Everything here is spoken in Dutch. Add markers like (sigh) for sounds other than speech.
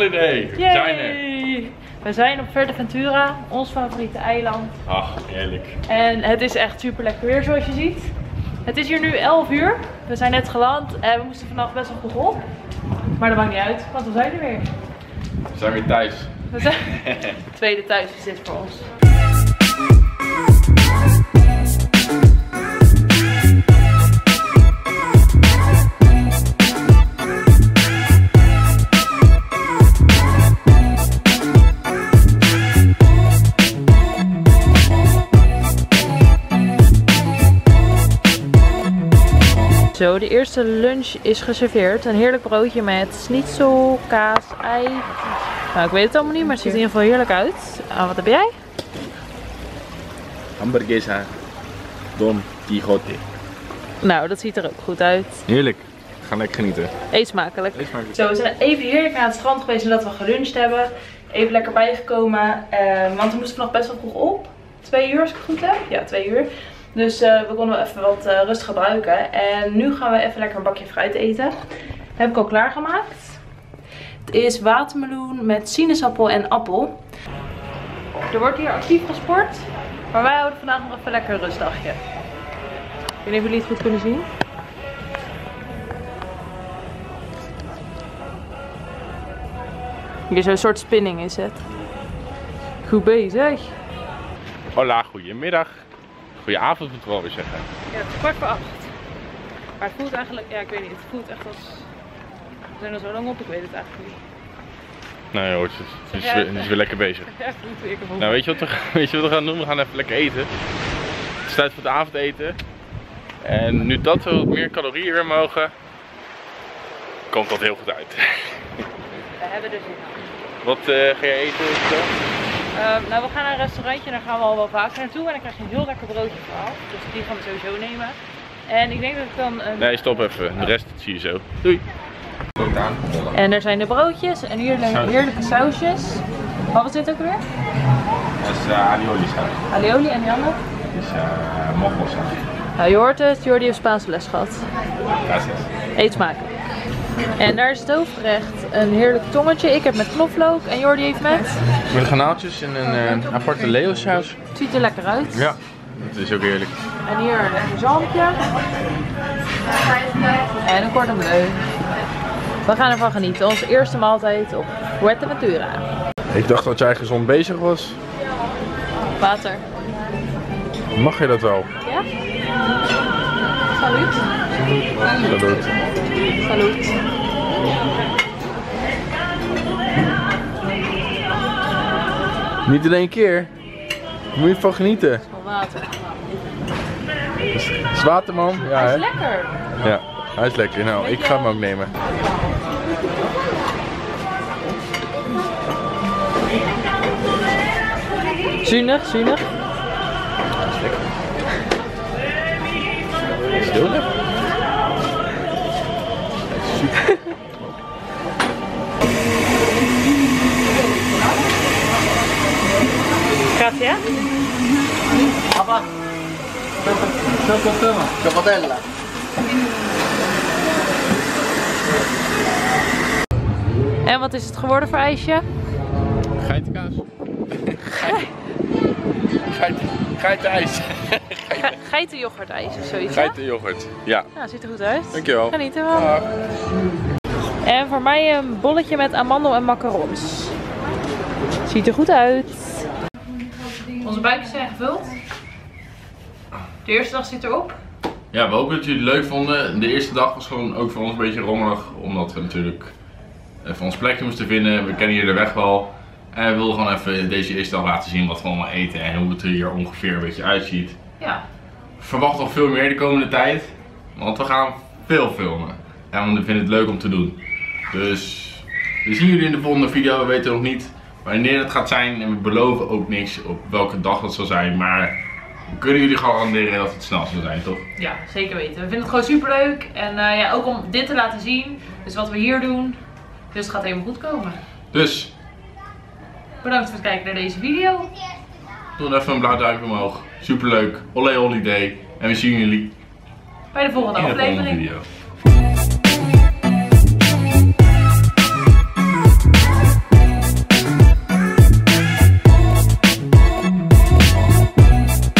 Hey, we zijn er. Yay! We zijn op Ventura, ons favoriete eiland. Ach, eerlijk. En het is echt super lekker weer zoals je ziet. Het is hier nu 11 uur. We zijn net geland en we moesten vannacht best wel vroeg op. Maar dat maakt niet uit, want we zijn er weer. We zijn weer thuis. We zijn... (laughs) Tweede thuis is dit voor ons. Zo, de eerste lunch is geserveerd. Een heerlijk broodje met schnitzel, kaas, ei. Nou, ik weet het allemaal niet, maar het ziet er in ieder geval heerlijk uit. Ah, wat heb jij? Hamburguesa Don Quixote. Nou, dat ziet er ook goed uit. Heerlijk. Ga lekker genieten. Eet smakelijk. Eet smakelijk. Zo, we zijn even heerlijk naar het strand geweest nadat we geluncht hebben. Even lekker bijgekomen, eh, want we moesten nog best wel vroeg op. Twee uur als ik het goed heb. Ja, twee uur. Dus eh, we konden even wat eh, rust gebruiken. En nu gaan we even lekker een bakje fruit eten. Dat heb ik al klaargemaakt. Het is watermeloen met sinaasappel en appel. Er wordt hier actief gesport. Maar wij houden vandaag nog even lekker rustdagje. Ik weet niet of jullie het goed kunnen zien. Hier zo'n soort spinning is het. Goed bezig. Hola, goedemiddag. Goedenavond moet ik wel weer zeggen. Ja, het is kwart voor acht. Maar het voelt eigenlijk, ja ik weet niet, het voelt echt als... We zijn er zo lang op, ik weet het eigenlijk niet. Nou joh, het is, het is, weer, het is weer lekker bezig. (laughs) Ja, het voelt weer ik heb Nou, weet je, wat we, weet je wat we gaan doen? We gaan even lekker eten. Het is tijd voor het avondeten. En nu dat we wat meer calorieën weer mogen, komt dat heel goed uit. (laughs) We hebben er zin aan. Wat eh, ga jij eten? Ehm, nou, we gaan naar een restaurantje en daar gaan we al wel vaker naartoe. En dan krijg je een heel lekker broodje voor. Dus die gaan we sowieso nemen. En ik denk dat ik dan een... Nee, stop even. De rest zie je zo. Doei. En er zijn de broodjes en hier de heerlijke sausjes. Wat was dit ook weer? Dat is uh, alioli saus. Alioli en die andere? Dat is uh, saus. Nou, je hoort het, Jordi heeft Spaanse les gehad. Gracias. Eet smakelijk. En daar is het. Een heerlijk tongetje. Ik heb met knoflook en Jordi heeft met. Met garnaaltjes en een uh, aparte leo saus. Het ziet er lekker uit. Ja, dat is ook heerlijk. En hier een zalmpje. En een cordon bleu. We gaan ervan genieten. Onze eerste maaltijd op Fuerteventura. Ik dacht dat jij gezond bezig was. Water. Mag je dat wel? Ja? Salut. Salut. Salut. Niet in één keer. Moet je van genieten. Van water. Het is water man. Ja, Hij hè? is lekker. Ja, hij is lekker. Nou, ik ga hem ook nemen. Zuinig, zuinig. Hij is super. Grazie. Ciocotella. En wat is het geworden voor ijsje? Geitenkaas. Geit, (laughs) geitenijs. Ge geitenyoghurtijs of zoiets. Geitenyoghurt. Ja, Ja, ziet er goed uit. dankjewel. Geniet ervan. En voor mij een bolletje met amandel en macarons. Ziet er goed uit. Onze buikjes zijn gevuld. De eerste dag zit erop. Ja, we hopen dat jullie het leuk vonden. De eerste dag was gewoon ook voor ons een beetje rommelig. Omdat we natuurlijk even ons plekje moesten vinden. We kennen hier de weg wel. En we wilden gewoon even deze eerste dag laten zien wat we allemaal eten. En hoe het er hier ongeveer een beetje uitziet. Ja. Verwacht nog veel meer de komende tijd. Want we gaan veel filmen. En we vinden het leuk om te doen. Dus we zien jullie in de volgende video. We weten nog niet wanneer het gaat zijn. En we beloven ook niks op welke dag dat zal zijn. Maar we kunnen jullie garanderen dat het snel zal zijn, toch? Ja, zeker weten. We vinden het gewoon super leuk. En eh, ja, ook om dit te laten zien. Dus wat we hier doen. Dus het gaat helemaal goed komen. Dus, Bedankt voor het kijken naar deze video. doe even een blauw duimpje omhoog. Superleuk. Olé holiday. En we zien jullie Bij de volgende in de volgende aflevering. video.